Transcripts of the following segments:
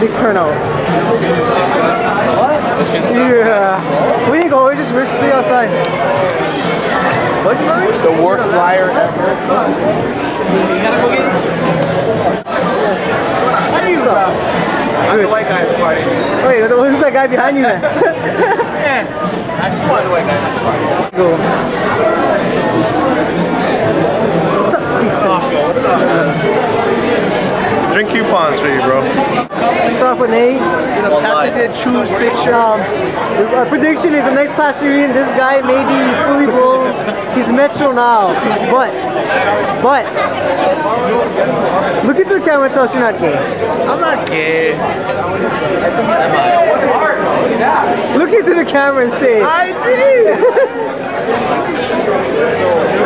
Big turnout. Yeah. We didn't go. We just we're sitting outside. The worst liar ever. What's up? I'm the white guy at the party. Wait, who's that guy behind you then? I'm the white guys at the party. Go. What's up, Steve? What's up? Coupons for you, bro. Start off with Nate. After did choose picture. Um, our prediction is the next class reunion. This guy may be fully blown. He's Metro now, but but look into the camera and tell us you're not gay. I'm not gay. Look into the camera and say. I did.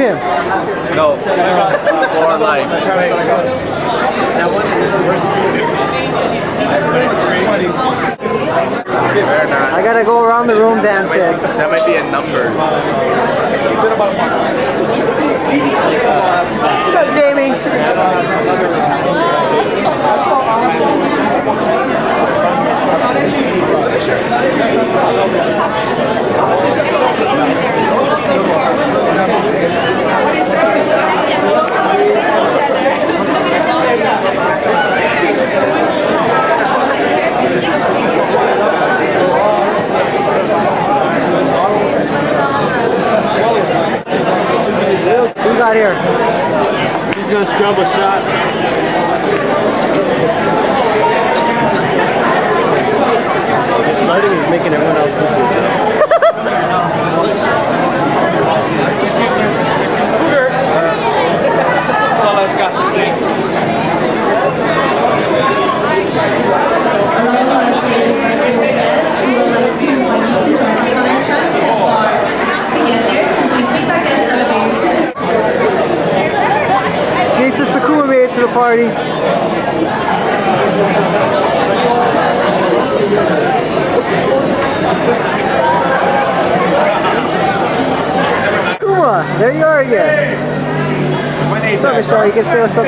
do you believe him? No. For life. I gotta go around the room, dancing. said. That might be in numbers. What's up, Jamie? Lighting is making everyone else look good. That's all I've got to say. Jason Sakuma made it to the party. Sakuma, there you are again. What's Michelle? You can say up to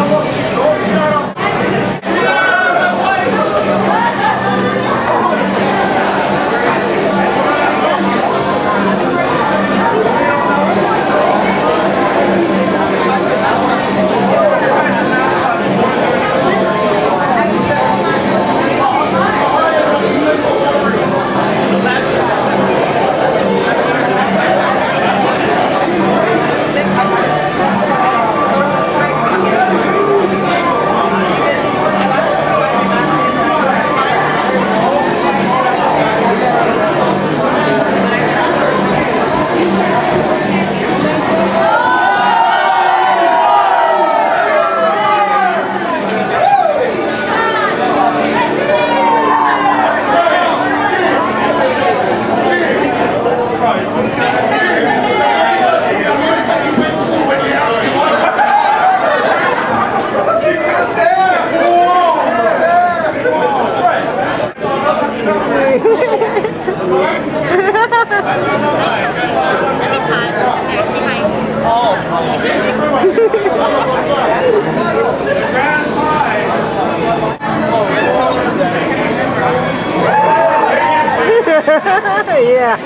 camera. Yeah.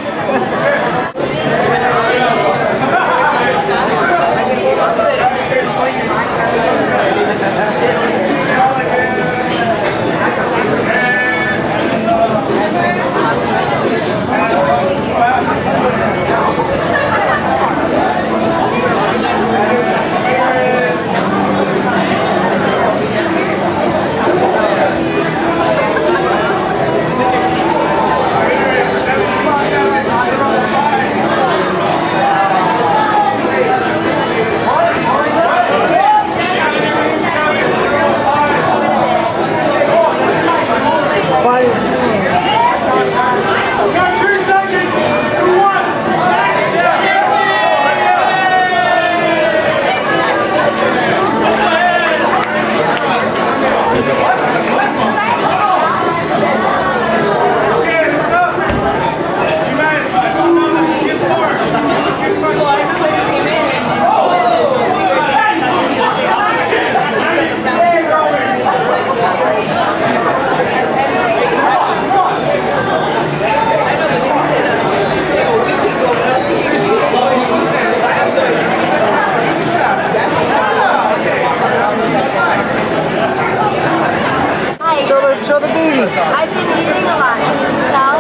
So I've been eating a lot. Can you tell?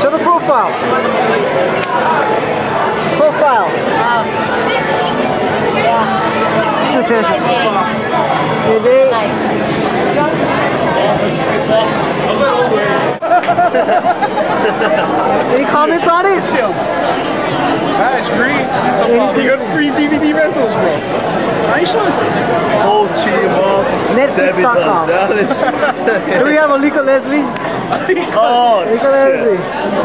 Show the profile. Profile. Um, yeah. Okay. my day. Day? Any comments on it? That's free. You got free DVD rentals, bro. Nice one. Whole team of Netflix.com. Dallas. Do we have Alika Leslie? oh, Alika shit. Leslie.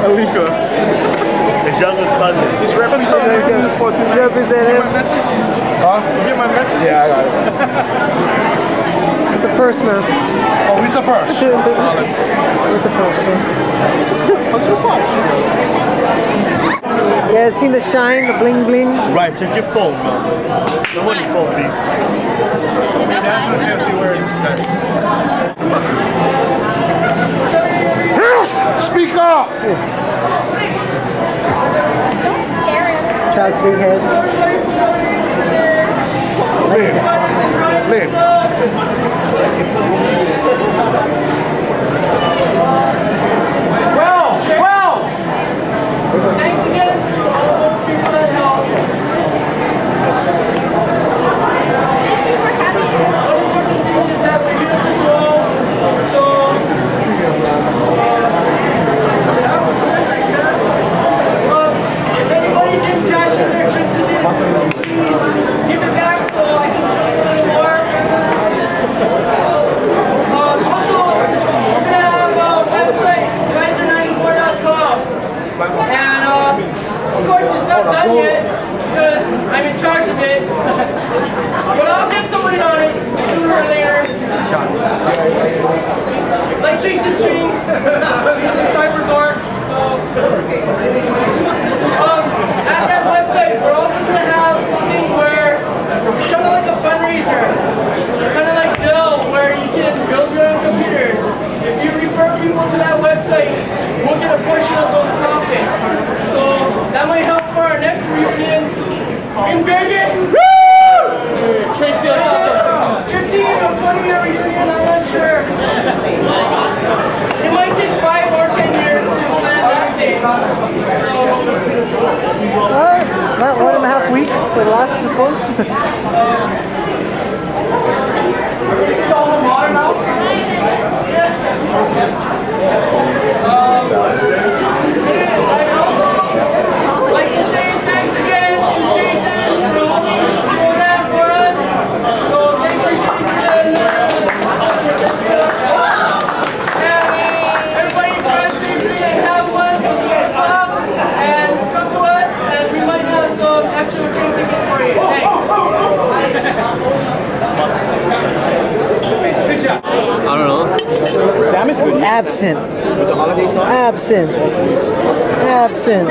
Alika. His younger cousin. There you go. Representative. Get my message? Yeah, I got it. The purse man. Oh, read the purse. With the purse. What's your? You guys seen the shine, the bling bling? Right, check your phone, man. Nobody's phone. Speak up. Child's big head. Lynn. Lynn. Well, well. Thanks again to all those people that helped. One important thing is that we're here to draw, so um, if anybody didn't cash in their trip to the please give it back so I can show you a little more. Um, also, we're gonna have a website, advisor94.com. And uh, of course it's not done yet because I'm in charge of it. But I'll get somebody on it sooner or later. Like Jason Ching. He's a cyber dork. So um, at that website we're also gonna have something where it's kind of like a fundraiser. Kind of like Dell where you can build your own computers. If you refer people to that website, we'll get a portion of those profits. So that might help for our next reunion in Vegas. Vegas, 15 or 20 year reunion, I'm not sure. It might take five or 10 years to plan that thing. So, Alright, about one and a half weeks. The last this one. Um, this is all modern now. I'd also like to say thanks again to Jason for holding this program for us. So thank you, Jason. And everybody drive safely and have fun to see us up and come to us and we might have some extra train tickets for you. Thanks. I don't know. Absent. Absent. Absent.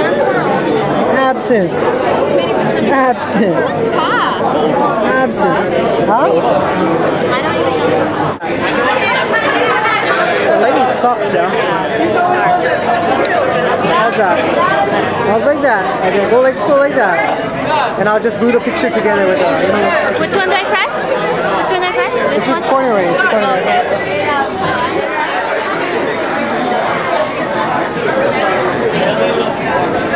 Absent. Absent. Absent. Huh? I don't even know. The lady sucks, yeah. How's that? How's like that? Okay, go like slow like that. And I'll just boot a picture together with her. You know, Which one do I press? Which one do I press? This it's one? recording right. It's recording right. Thank you.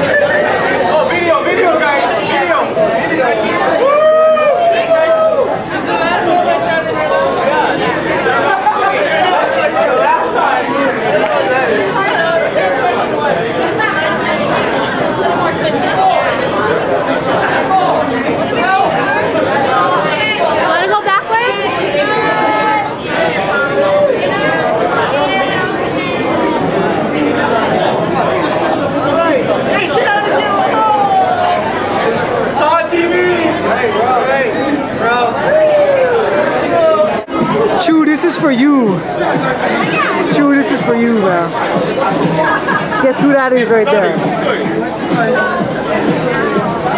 Guess who that is right there?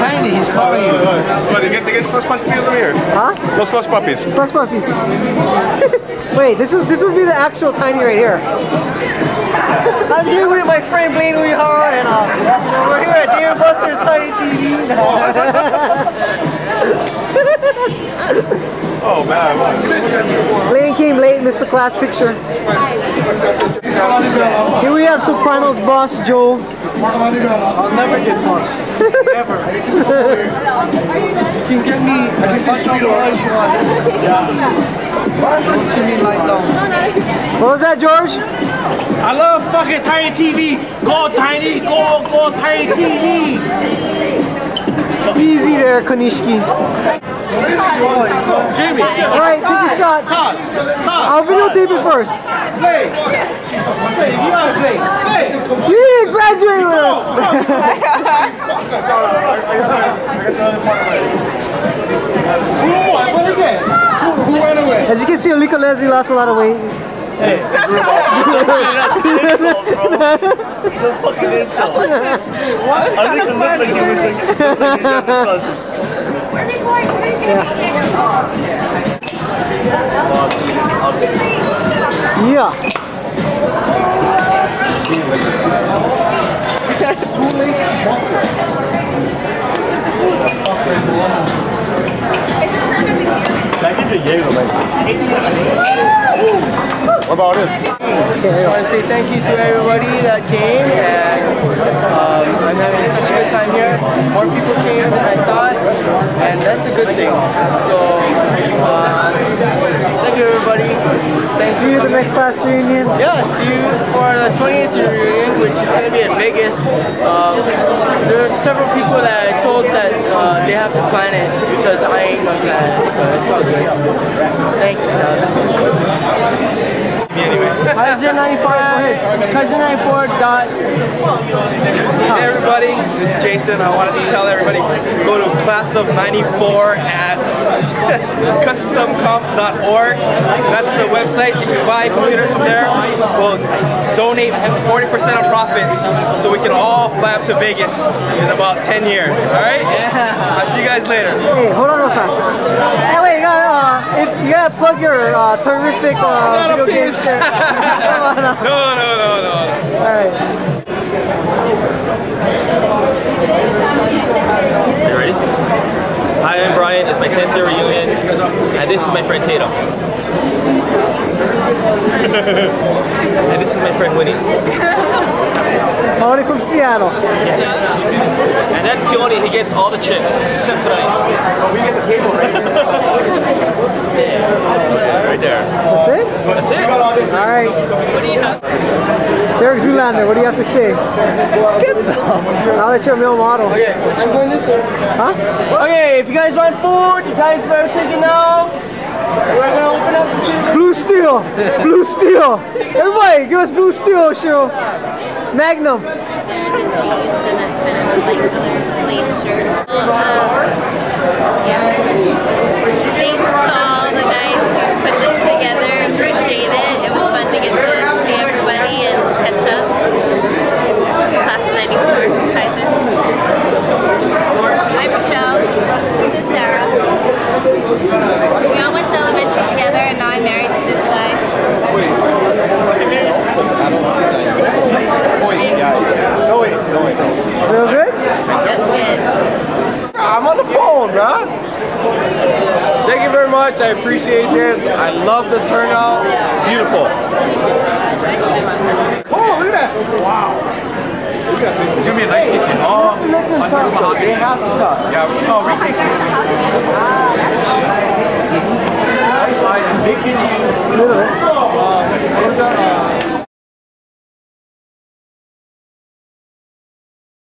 Tiny, he's calling you. What, they get, they get slush puppies over here? Huh? No slush puppies. Slush puppies. Wait, this is this would be the actual tiny right here. I'm here with my friend Blaine Uehara and uh, we're here at Dave Buster's Tiny TV. Oh, man. Blaine came late, missed the class picture. Here we have Sopranos boss Joe. I'll never get lost. Ever. It's just so weird. You can get me a bunch of orange one. Don't see me lie down. What was that, George? I love fucking Tiny TV. Go Tiny, go, go Tiny TV. Easy there, Konishiki. Jamie, All right, take your shots. Todd, I'll videotape it first. play. Play, you gotta play. Play. You didn't graduate with us. Who won? What again? Who, who ran away? As you can see, Alika Leslie lost a lot of weight. insult, bro. It's a fucking insult. I don't even look like you was like, Yeah. I get the Jaeger, like. What about this? I just want to say thank you to everybody that came, and um, I'm having such a good time here. More people came than I thought, and that's a good thing. So, uh, thank you everybody. Thanks See you for at the coming. next class reunion. Yeah, see you for the 20th reunion, which is going to be in Vegas. Um, there are several people that I told that uh, they have to plan it because I ain't gonna plan it, so it's all good. Thanks, Doug. Kaiser 95, Kaiser 94 dot. Hey everybody, this is Jason. I wanted to tell everybody go to class of 94 at customcomps.org. That's the website. If you buy computers from there, we'll donate 40% of profits so we can all fly up to Vegas in about 10 years. Alright? Yeah. I'll see you guys later. Hey, hold on real fast. Hey, wait, you gotta, uh, if, you gotta plug your uh, terrific uh, video game shit. Come. No, no, no, no. no. You ready? Hi, I'm Brian. It's my 10th year reunion, and this is my friend Tatum. and this is my friend Winnie. Only from Seattle. Yes. And that's Keone. He gets all the chicks, except tonight. we get the paper, right? there. That's it? That's it. All right. What do you have? Derek Zoolander, what do you have to say? Get Now that you're a male model. Okay, I'm going this way. Huh? Okay, if you guys want food, you guys better take it now. We're gonna open up the. Blue Steel! Blue Steel! Everybody, give us Blue Steel, Cheryl. Magnum. jeans and a kind of light colored plain shirt. Um, yeah. Thanks to all the guys who put this together. Appreciate it. It was fun to get to see everybody and catch up. Class of 94, Kaiser. I'm Michelle. This is Sarah. We all went to elementary together and now I'm married to this guy. Feel good? That's good. I'm on the phone, bro. Thank you very much. I appreciate this. I love the turnout. It's beautiful. Oh, look at that. Wow. It's gonna be a nice kitchen. Oh, my first mahogany. Yeah, no, we kitchen. Nice light, big kitchen. Little. Uh, what is that? Uh,